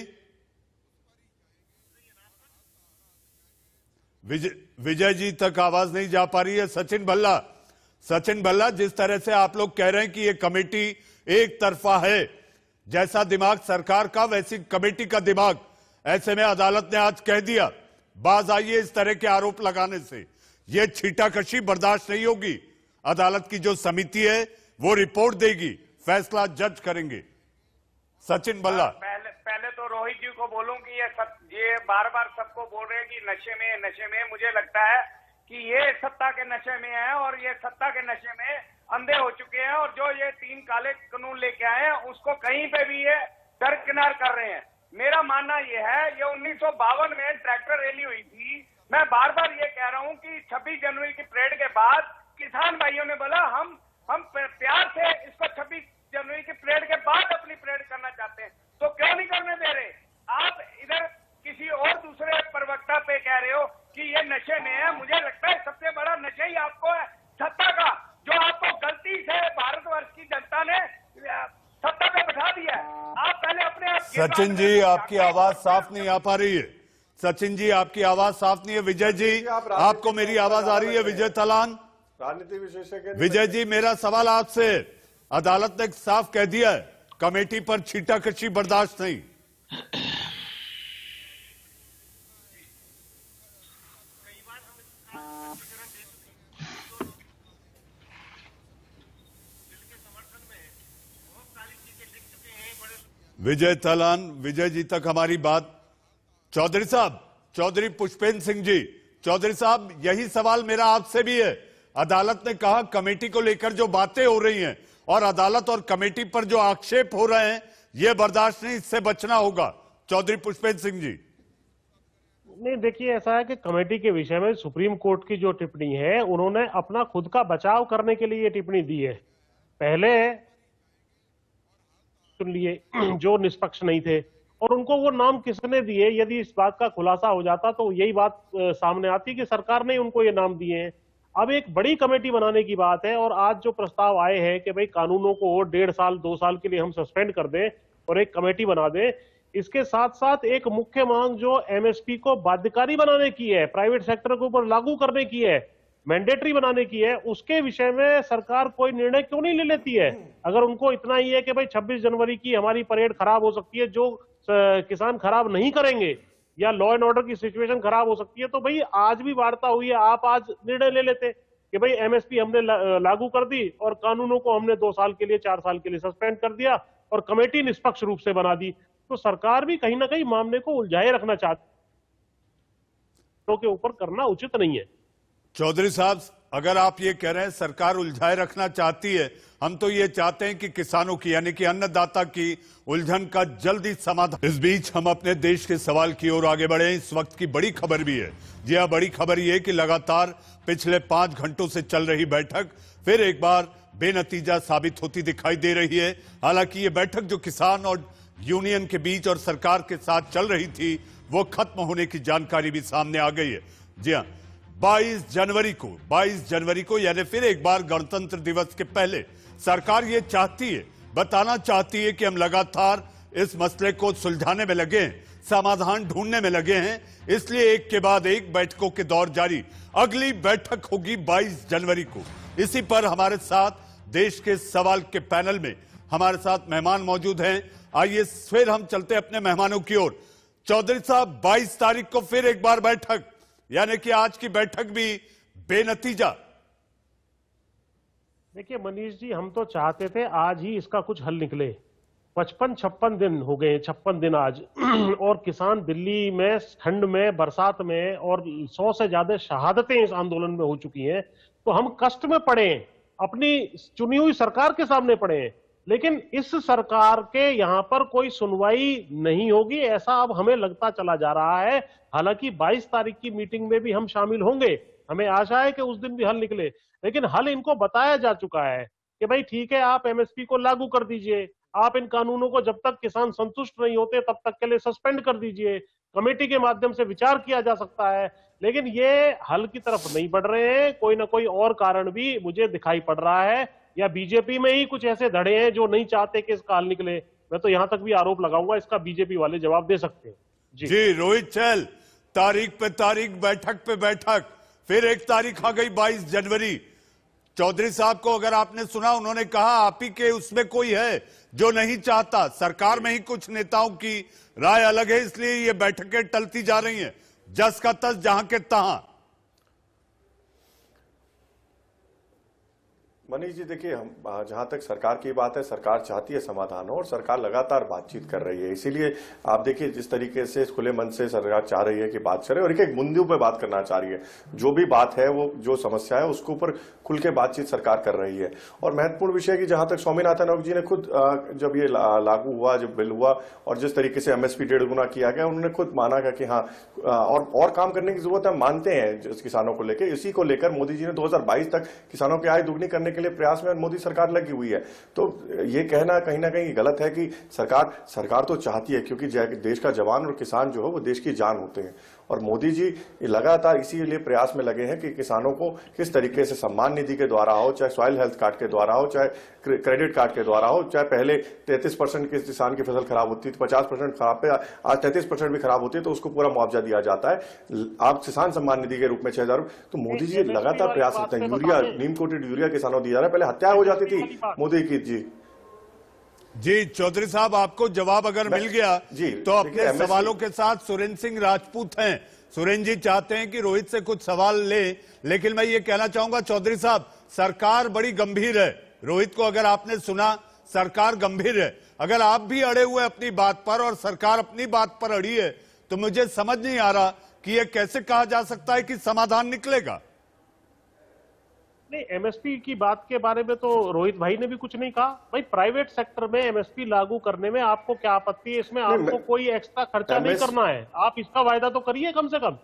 विजय विजय जी तक आवाज़ नहीं जा पा रही है। सचिन भल्ला सचिन भल्ला जिस तरह से आप लोग कह रहे हैं कि ये कमेटी एक तरफा है जैसा दिमाग सरकार का वैसी कमेटी का दिमाग। ऐसे में अदालत ने आज कह दिया बाज आइए इस तरह के आरोप लगाने से। यह छीटाकशी बर्दाश्त नहीं होगी। अदालत की जो समिति है, वो रिपोर्ट देगी। फैसला जज करेंगे। सचिन बल्ला। पहले पहले तो रोहित जी को बोलूँ कि ये सब, ये बार बार सबको बोल रहे हैं कि नशे में नशे में। मुझे लगता है कि ये सत्ता के नशे में है और ये सत्ता के नशे में अंधे हो चुके हैं और जो ये तीन काले कानून लेके आए हैं, उसको कहीं पे भी ये दरकिनार कर रहे हैं। मेरा मानना ये है, ये उन्नीस सौ बावन में ट्रैक्टर रैली हुई थी मैं बार बार ये कह रहा हूँ कि 26 जनवरी की परेड के बाद किसान भाइयों ने बोला हम हम प्यार से इसको 26 जनवरी की परेड के बाद अपनी परेड करना चाहते हैं। तो क्यों नहीं करने दे रहे? आप इधर किसी और दूसरे प्रवक्ता पे कह रहे हो कि ये नशे में है। मुझे लगता है सबसे बड़ा नशे ही आपको है सत्ता का जो आपको गलती से भारतवर्ष की जनता ने सत्ता पे बैठा दिया है। आप पहले अपने सचिन जी आपकी आवाज़ साफ़ नहीं आ पा रही है। सचिन जी आपकी आवाज़ साफ़ नहीं है। विजय जी आपको मेरी आवाज़ आ रही है विजय तलान राजनीति विशेषज्ञ विजय जी मेरा सवाल आपसे। अदालत ने साफ़ कह दिया है कमेटी पर छीटाकशी बर्दाश्त नहीं। विजय तलान विजय जी तक हमारी बात चौधरी साहब, चौधरी पुष्पेंद्र सिंह जी, चौधरी साहब, यही सवाल मेरा आपसे भी है। अदालत ने कहा, कमेटी को लेकर जो बातें हो रही हैं और अदालत और कमेटी पर जो आक्षेप हो रहे हैं, ये बर्दाश्त नहीं, इससे बचना होगा। चौधरी पुष्पेंद्र सिंह जी। नहीं, देखिए, ऐसा है कि कमेटी के विषय में सुप्रीम कोर्ट की जो टिप्पणी है, उन्होंने अपना खुद का बचाव करने के लिए ये टिप्पणी दी है। पहले, सुन लिए, जो निष्पक्ष नहीं थे और उनको वो नाम किसने दिए? यदि इस बात का खुलासा हो जाता तो यही बात सामने आती कि सरकार ने उनको ये नाम दिए हैं। अब एक बड़ी कमेटी बनाने की बात है और आज जो प्रस्ताव आए हैं कि भाई कानूनों को डेढ़ साल, दो साल के लिए हम सस्पेंड कर दें और एक कमेटी बना दें, इसके साथ साथ एक मुख्य मांग जो एमएसपी को बाध्यकारी बनाने की है, प्राइवेट सेक्टर के ऊपर लागू करने की है, मैंडेटरी बनाने की है, उसके विषय में सरकार कोई निर्णय क्यों नहीं ले लेती है? अगर उनको इतना ही है कि भाई 26 जनवरी की हमारी परेड खराब हो सकती है, जो किसान खराब नहीं करेंगे या लॉ एंड ऑर्डर की सिचुएशन खराब हो सकती है तो भाई आज भी वार्ता हुई है, आप आज निर्णय ले लेते कि भाई एमएसपी हमने लागू कर दी और कानूनों को हमने दो साल के लिए, चार साल के लिए सस्पेंड कर दिया और कमेटी निष्पक्ष रूप से बना दी। तो सरकार भी कहीं ना कहीं मामले को उलझाए रखना चाहती तो के ऊपर करना उचित नहीं है। चौधरी साहब अगर आप ये कह रहे हैं, सरकार उलझाए रखना चाहती है, हम तो ये चाहते हैं कि किसानों की, यानी कि अन्नदाता की उलझन का जल्दी समाधान। इस बीच हम अपने देश के सवाल की ओर आगे बढ़े इस वक्त की बड़ी खबर भी है। जी हाँ बड़ी खबर ये कि लगातार पिछले पाँच घंटों से चल रही बैठक फिर एक बार बेनतीजा साबित होती दिखाई दे रही है। हालाँकि ये बैठक जो किसान और यूनियन के बीच और सरकार के साथ चल रही थी, वो खत्म होने की जानकारी भी सामने आ गई है। जी हाँ 22 जनवरी को 22 जनवरी को यानी फिर एक बार गणतंत्र दिवस के पहले सरकार ये चाहती है, बताना चाहती है कि हम लगातार इस मसले को सुलझाने में लगे हैं, समाधान ढूँढने में लगे हैं। इसलिए एक के बाद एक बैठकों के दौर जारी। अगली बैठक होगी 22 जनवरी को। इसी पर हमारे साथ देश के सवाल के पैनल में हमारे साथ मेहमान मौजूद हैं। आइए फिर हम चलते अपने मेहमानों की ओर। चौधरी साहब 22 तारीख को फिर एक बार बैठक। यानी कि आज की बैठक भी बेनतीजा। देखिए, मनीष जी, हम तो चाहते थे आज ही इसका कुछ हल निकले। पचपन छप्पन दिन हो गए, छप्पन दिन आज। और किसान दिल्ली में, ठंड में, बरसात में और सौ से ज़्यादा शहादतें इस आंदोलन में हो चुकी हैं। तो हम कष्ट में पड़े अपनी चुनी हुई सरकार के सामने पड़े हैं। लेकिन इस सरकार के यहाँ पर कोई सुनवाई नहीं होगी, ऐसा अब हमें लगता चला जा रहा है। हालाँकि 22 तारीख की मीटिंग में भी हम शामिल होंगे। हमें आशा है कि उस दिन भी हल निकले, लेकिन हल इनको बताया जा चुका है कि भाई ठीक है, आप एमएसपी को लागू कर दीजिए, आप इन कानूनों को जब तक किसान संतुष्ट नहीं होते, तब तक के लिए सस्पेंड कर दीजिए। कमेटी के माध्यम से विचार किया जा सकता है, लेकिन ये हल की तरफ़ नहीं बढ़ रहे हैं। कोई ना कोई और कारण भी मुझे दिखाई पड़ रहा है। या बीजेपी में ही कुछ ऐसे धड़े हैं जो नहीं चाहते कि इसका हल निकले? मैं तो यहाँ तक भी आरोप लगाऊँगा इसका बीजेपी वाले जवाब दे सकते हैं। जी, जी रोहित चल तारीख पे तारीख बैठक पे बैठक फिर एक तारीख आ गई 22 जनवरी। चौधरी साहब को अगर आपने सुना उन्होंने कहा आप ही के उसमें कोई है जो नहीं चाहता। सरकार में ही कुछ नेताओं की राय अलग है इसलिए ये बैठकें टलती जा रही हैं। जस का तस जहाँ के तहां। मनीष जी, देखिए, हम जहाँ तक सरकार की बात है, सरकार चाहती है समाधान हो और सरकार लगातार बातचीत कर रही है। इसीलिए आप देखिए, जिस तरीके से खुले मन से सरकार चाह रही है कि बात करे और एक एक मुद्दों पे बात करना चाह रही है। जो भी बात है, वो, जो समस्या है, उसके ऊपर खुल के बातचीत सरकार कर रही है। और महत्वपूर्ण विषय की जहाँ तक स्वामीनाथन जी ने खुद जब ये लागू हुआ, जब बिल हुआ और जिस तरीके से एमएसपी डेढ़ गुना किया गया, उन्होंने खुद माना गया कि हाँ और और काम करने की ज़रूरत है, मानते हैं किसानों को लेकर इसी को लेकर मोदी जी ने दो हज़ार बाईस तक किसानों की आय दुगनी करने के लिए प्रयास में मोदी सरकार लगी हुई है। तो ये कहना कहीं ना कहीं गलत है कि सरकार सरकार तो चाहती है क्योंकि देश का जवान और किसान जो है वो देश की जान होते हैं। और मोदी जी लगातार इसीलिए प्रयास में लगे हैं कि किसानों को किस तरीके से सम्मान निधि के द्वारा हो चाहे सॉइल हेल्थ कार्ड के द्वारा हो चाहे क्रेडिट कार्ड के द्वारा हो चाहे पहले 33 परसेंट किसान की फ़सल खराब होती थी 50 परसेंट खराब पे आज 33 परसेंट भी खराब होती है तो उसको पूरा मुआवजा दिया जाता है। आप किसान सम्मान निधि के रूप में छह हज़ार तो मोदी जी लगातार प्रयास करते हैं। यूरिया नीम कोटेड यूरिया किसानों दिया जा रहा है पहले हत्या हो जाती थी। मोदी की जी। जी चौधरी साहब आपको जवाब अगर मिल गया जी तो अपने सवालों के साथ सुरेंद्र सिंह राजपूत हैं। सुरेंद्र जी चाहते हैं कि रोहित से कुछ सवाल ले लेकिन मैं ये कहना चाहूँगा चौधरी साहब सरकार बड़ी गंभीर है। रोहित को अगर आपने सुना सरकार गंभीर है। अगर आप भी अड़े हुए अपनी बात पर और सरकार अपनी बात पर अड़ी है तो मुझे समझ नहीं आ रहा कि यह कैसे कहा जा सकता है कि समाधान निकलेगा। नहीं एमएसपी की बात के बारे में तो रोहित भाई ने भी कुछ नहीं कहा। भाई प्राइवेट सेक्टर में एमएसपी लागू करने में आपको क्या आपत्ति है? इसमें आपको कोई एक्स्ट्रा खर्चा नहीं करना है। आप इसका वायदा तो करिए कम से कम।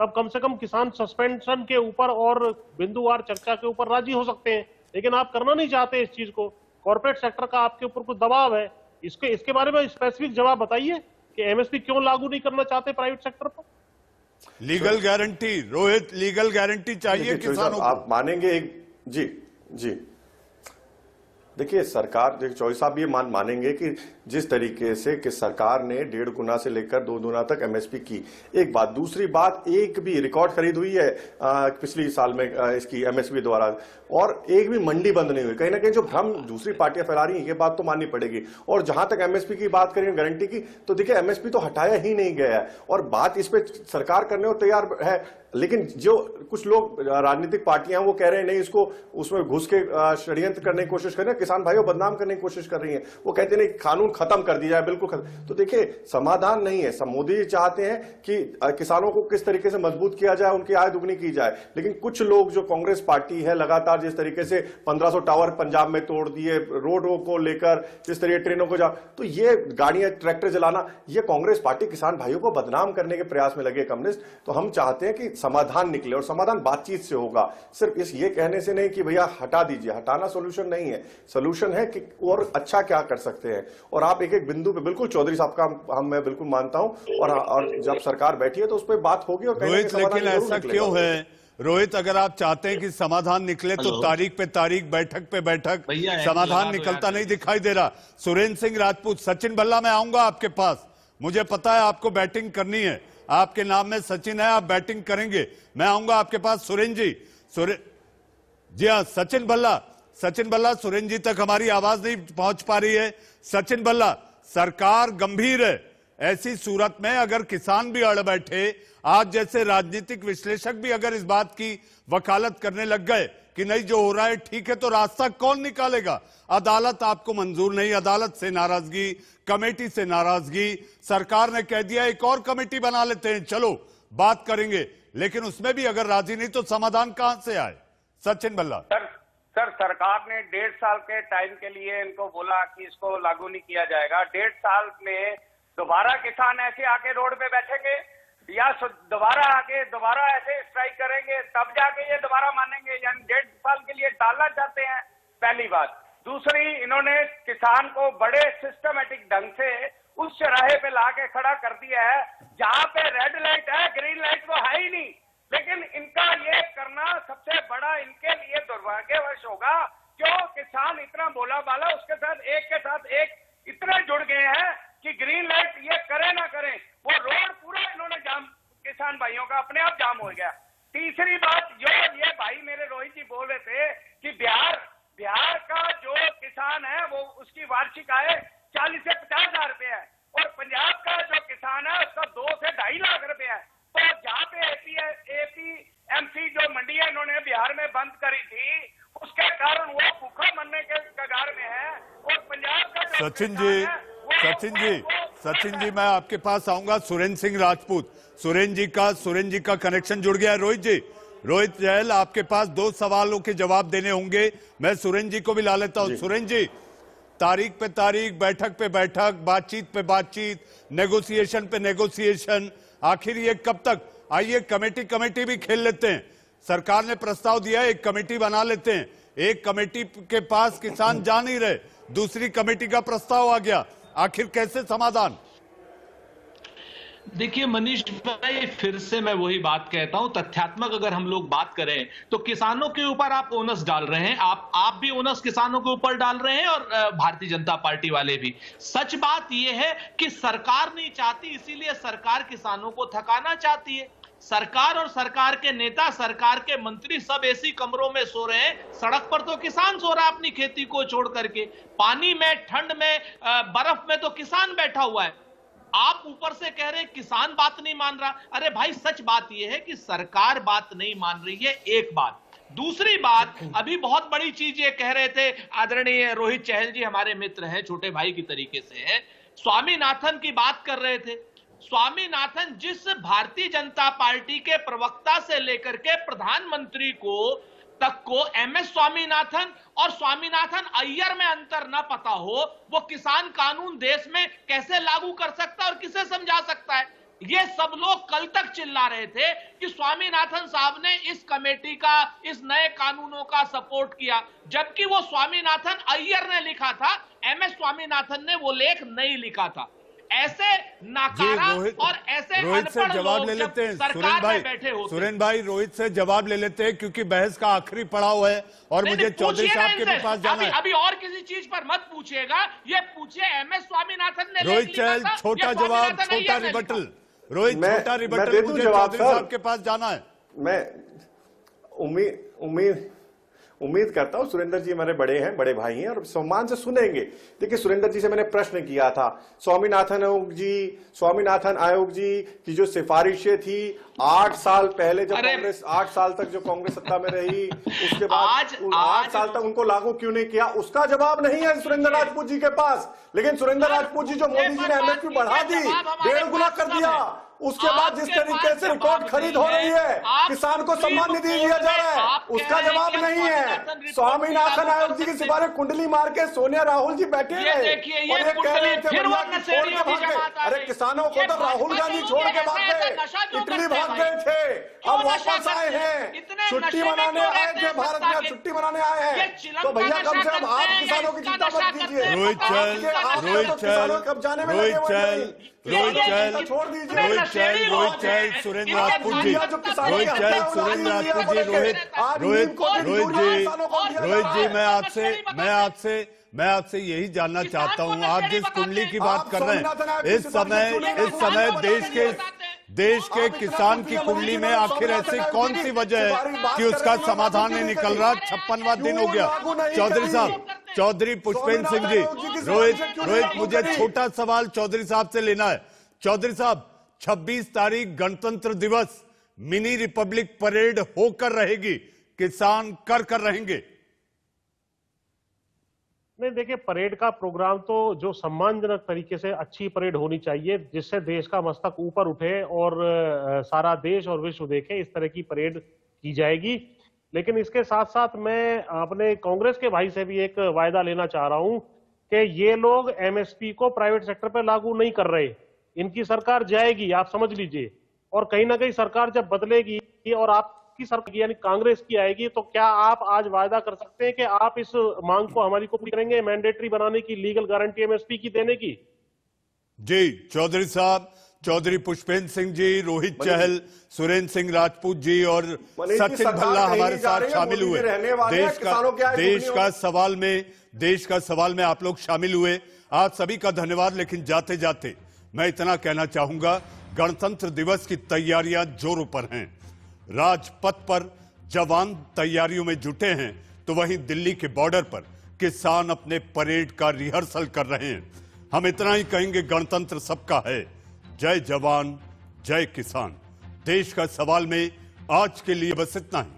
तब कम से कम किसान सस्पेंशन के ऊपर और बिंदुवार चर्चा के ऊपर राज़ी हो सकते हैं। लेकिन आप करना नहीं चाहते इस चीज़ को। कॉर्पोरेट सेक्टर का आपके ऊपर कुछ दबाव है। इसके इसके बारे में स्पेसिफिक जवाब बताइए कि एमएसपी क्यों लागू नहीं करना चाहते प्राइवेट सेक्टर पर? Legal guarantee Rohit legal guarantee चाहिए किसानों आप मानेंगे एक जी जी। देखिए सरकार देखिए चौधरी साहब ये मान मानेंगे कि जिस तरीके से कि सरकार ने डेढ़ गुना से लेकर दो गुना तक एमएसपी की। एक बात दूसरी बात एक भी रिकॉर्ड खरीद हुई है आ, पिछली साल में आ, इसकी एमएसपी द्वारा। और एक भी मंडी बंद नहीं हुई। कहीं ना कहीं जो भ्रम दूसरी पार्टियाँ फैला रही हैं ये बात तो माननी पड़ेगी। और जहाँ तक एमएसपी की बात करें गारंटी की तो देखिए एमएसपी तो हटाया ही नहीं गया है। और बात इस पर सरकार करने को तैयार है। लेकिन जो कुछ लोग, राजनीतिक पार्टियाँ वो कह रहे हैं, नहीं, इसको, उसमें घुस के षड्यंत्र करने की कोशिश कर रहे हैं किसान भाइयों, बदनाम करने की कोशिश कर रही हैं। वो कहते हैं कानून खत्म कर दिया जाए, बिल्कुल खत्म। तो देखिए, समाधान नहीं है। मोदी जी चाहते हैं कि किसानों को किस तरीके से मज़बूत किया जाए, उनकी आय दुगनी की जाए। लेकिन कुछ लोग, जो कांग्रेस पार्टी है, लगातार जिस तरीके से पंद्रह टावर पंजाब में तोड़ दिए, रोडों को लेकर, जिस तरीके ट्रेनों को जा तो ये गाड़ियाँ, ट्रैक्टर चलाना, ये कांग्रेस पार्टी किसान भाइयों को बदनाम करने के प्रयास में लगे कम्युनिस्ट। तो हम चाहते हैं कि समाधान निकले और समाधान बातचीत से होगा। सिर्फ़ इस ये कहने से नहीं कि भैया हटा दीजिए हटाना सोल्यूशन नहीं है। सोल्यूशन है कि और अच्छा क्या कर सकते हैं। और आप एक एक बिंदु पे बिल्कुल चौधरी साहब का हम मैं बिल्कुल मानता हूँ। और और जब सरकार बैठी है तो उस पर बात होगी और रोहित लेकिन ऐसा क्यों है? रोहित अगर आप चाहते हैं कि समाधान निकले तो तारीख पे तारीख बैठक पे बैठक। समाधान निकलता नहीं दिखाई दे रहा। सुरेंद्र सिंह राजपूत सचिन भल्ला मैं आऊँगा आपके पास। मुझे पता है आपको बैटिंग करनी है। आपके नाम में सचिन है, आप बैटिंग करेंगे। मैं आऊँगा आपके पास सुरेंद्र जी। सुरे, जी हाँ सचिन भल्ला। सचिन भल्ला सुरेंद्र जी तक हमारी आवाज़ नहीं पहुँच पा रही है। सचिन भल्ला, सरकार गंभीर है। ऐसी सूरत में अगर किसान भी अड़ बैठे आज जैसे राजनीतिक विश्लेषक भी अगर इस बात की वकालत करने लग गए कि नहीं, जो हो रहा है ठीक है तो रास्ता कौन निकालेगा? अदालत आपको मंजूर नहीं। अदालत से नाराज़गी, कमेटी से नाराज़गी। सरकार ने कह दिया, एक और कमेटी बना लेते हैं। चलो, बात करेंगे। लेकिन उसमें भी अगर राज़ी नहीं तो समाधान कहाँ से आए? सचिन बल्ला सर सर, सरकार ने डेढ़ साल के टाइम के लिए इनको बोला कि इसको लागू नहीं किया जाएगा। डेढ़ साल में दोबारा किसान ऐसे आके रोड पे बैठेंगे? या दोबारा आके दोबारा ऐसे स्ट्राइक करेंगे, तब जाके ये दोबारा मानेंगे, यानी डेढ़ साल के लिए टालना चाहते हैं, पहली बात। दूसरी, इन्होंने किसान को बड़े सिस्टमेटिक ढंग से उस चौराहे पे लाके खड़ा कर दिया है, जहाँ पे रेड लाइट है ग्रीन लाइट तो है ही नहीं। लेकिन इनका ये करना सबसे बड़ा इनके लिए दुर्भाग्यवश होगा, क्यों? किसान इतना बोला बाला उसके साथ एक के साथ एक इतने जुड़ गए हैं कि ग्रीन लाइट ये करे ना करें वो रोड पूरा इन्होंने जाम किसान भाइयों का अपने आप जाम हो गया। तीसरी बात जो ये भाई मेरे रोहित जी बोल रहे थे कि बिहार बिहार का जो किसान है वो उसकी वार्षिक आय चालीस से पचास हज़ार रुपए है। और पंजाब का जो किसान है उसका दो से ढाई लाख रुपए है। तो जहाँ पे एपी एपी एमसी जो मंडी है इन्होंने बिहार में बंद करी थी उसके कारण वो भूखा मरने के कगार में है। और पंजाब का सचिन जी सचिन जी। सचिन जी मैं आपके पास आऊँगा। सुरेंद्र सिंह राजपूत। सुरेंद्र जी का सुरेंद्र जी का कनेक्शन जुड़ गया है। रोहित जी रोहित जैल आपके पास दो सवालों के जवाब देने होंगे। मैं सुरेंद्र जी को भी ला लेता हूँ। सुरेंद्र जी तारीख पे तारीख बैठक पे बैठक बातचीत पे बातचीत नेगोशिएशन पे नेगोशिएशन आखिर ये कब तक? आइए कमेटी कमेटी भी खेल लेते हैं। सरकार ने प्रस्ताव दिया एक कमेटी बना लेते हैं। एक कमेटी के पास किसान जा नहीं रहे। दूसरी कमेटी का प्रस्ताव आ गया। आखिर कैसे समाधान? देखिए, मनीष भाई, फिर से मैं वही बात कहता हूँ। तथ्यात्मक अगर हम लोग बात करें तो किसानों के ऊपर आप ओनस डाल रहे हैं। आप आप भी ओनस किसानों के ऊपर डाल रहे हैं और भारतीय जनता पार्टी वाले भी। सच बात यह है कि सरकार नहीं चाहती, इसीलिए सरकार किसानों को थकाना चाहती है। सरकार और सरकार के नेता, सरकार के मंत्री सब ऐसी कमरों में सो रहे हैं। सड़क पर तो किसान सो रहा है अपनी खेती को छोड़ करके। पानी में, ठंड में बर्फ़ में तो किसान बैठा हुआ है। आप ऊपर से कह रहे किसान बात नहीं मान रहा। अरे भाई, सच बात यह है कि सरकार बात नहीं मान रही है, एक बात। दूसरी बात, अभी बहुत बड़ी चीज़ ये कह रहे थे, आदरणीय रोहित चहल जी हमारे मित्र हैं, छोटे भाई की तरीके से है। स्वामीनाथन की बात कर रहे थे। स्वामीनाथन जिस भारतीय जनता पार्टी के प्रवक्ता से लेकर के प्रधानमंत्री को तक को एम एस स्वामीनाथन और स्वामीनाथन अय्यर में अंतर न पता हो, वो किसान कानून देश में कैसे लागू कर सकता है और किसे समझा सकता है? ये सब लोग कल तक चिल्ला रहे थे कि स्वामीनाथन साहब ने इस कमेटी का, इस नए कानूनों का सपोर्ट किया, जबकि वो स्वामीनाथन अय्यर ने लिखा था, एम एस स्वामीनाथन ने वो लेख नहीं लिखा था। ऐसे नाकारा रोहित और ऐसे रोहित से जवाब ले लेते हैं। सुरेंद्र भाई बैठे होते हैं। सुरेंद्र भाई रोहित से जवाब ले लेते हैं क्योंकि बहस का आखिरी पड़ाव है और मुझे चौधरी साहब के पास जाना अभी, है। अभी और किसी चीज़ पर मत पूछिएगा। ये पूछिए एम एस स्वामीनाथन ने रोहित चहल छोटा जवाब छोटा रिबटल। रोहित छोटा रिबटल मुझे चौधरी साहब के पास जाना है। मैं उम्मीद उम्मीद उम्मीद करता हूँ सुरेंद्र जी हमारे बड़े हैं बड़े भाई हैं और सम्मान से सुनेंगे। देखिए सुरेंद्र जी से मैंने प्रश्न किया था स्वामीनाथन आयोग जी स्वामीनाथन आयोग जी की जो सिफारिशें थी आठ साल पहले जब कांग्रेस आठ साल तक जो कांग्रेस सत्ता में रही उसके बाद आठ साल तक उनको लागू क्यों नहीं किया? उसका जवाब नहीं है सुरेंद्र राजपूत जी के पास। लेकिन सुरेंद्र राजपूत जी जो मोदी जी ने एमएसपी बढ़ा दी डेढ़ गुना कर दिया। उसके बाद जिस तरीके से रिपोर्ट खरीद हो रही है किसान को सम्मान निधि दिया जा रहा है। उसका जवाब नहीं है। स्वामीनाथन आयोग जी की सिवारे कुंडली मार के सोनिया राहुल जी बैठे रहे और ये कह रहे थे अरे किसानों को तो राहुल गांधी छोड़ के भाग गए इटली भाग गए थे। अब वापस आए हैं? छुट्टी मनाने आए थे? भारत में छुट्टी मनाने आए हैं। तो भैया कम से कम आप किसानों की चिंता मत कीजिए। रोहित नशा रोहित में रोहित हैं। रोहित इतने रोहित लोग रोहित चहल हैं, सुरेंद्र राजपूत जी। रोहित रही सुरेंद्र राजपूत जी रोहित रोहित रोहित जी रोहित जी मैं आपसे मैं आपसे मैं आपसे यही जानना चाहता हूँ। आप जिस कुंडली की बात कर रहे हैं इस समय इस समय देश के देश के किसान की कुंडली में आखिर ऐसी कौन सी वजह है? कि तो उसका समाधान नहीं नहीं निकल रहा? छप्पनवा दिन हो गया। चौधरी साहब चौधरी पुष्पेंद्र सिंह जी रोहित रोहित मुझे छोटा सवाल चौधरी साहब से लेना है। चौधरी साहब 26 तारीख गणतंत्र दिवस मिनी रिपब्लिक परेड होकर रहेगी किसान कर कर रहेंगे। नहीं देखिए परेड का प्रोग्राम तो जो सम्मानजनक तरीके से अच्छी परेड होनी चाहिए जिससे देश का मस्तक ऊपर उठे और सारा देश और विश्व देखे इस तरह की परेड की जाएगी। लेकिन इसके साथ साथ मैं अपने कांग्रेस के भाई से भी एक वायदा लेना चाह रहा हूँ कि ये लोग एमएसपी को प्राइवेट सेक्टर पर लागू नहीं कर रहे। इनकी सरकार जाएगी, आप समझ लीजिए। और कहीं ना कहीं सरकार जब बदलेगी और आप आपकी सरकार यानी कांग्रेस की आएगी तो क्या आप आज वायदा कर सकते हैं कि आप इस मांग को हमारी को पूरी करेंगे मैंडेटरी बनाने की लीगल गारंटी एमएसपी की देने की? जी, चौधरी साहब चौधरी पुष्पेंद्र सिंह जी रोहित चहल सुरेंद्र सिंह राजपूत जी और सचिन भल्ला हमारे साथ शामिल हुए। देश का देश का सवाल में देश का सवाल में आप लोग शामिल हुए। आप सभी का धन्यवाद लेकिन जाते जाते मैं इतना कहना चाहूँगा गणतंत्र दिवस की तैयारियाँ जोरों पर हैं। राजपथ पर जवान तैयारियों में जुटे हैं तो वहीं दिल्ली के बॉर्डर पर किसान अपने परेड का रिहर्सल कर रहे हैं। हम इतना ही कहेंगे गणतंत्र सबका है। जय जवान जय किसान। देश का सवाल में आज के लिए बस इतना ही।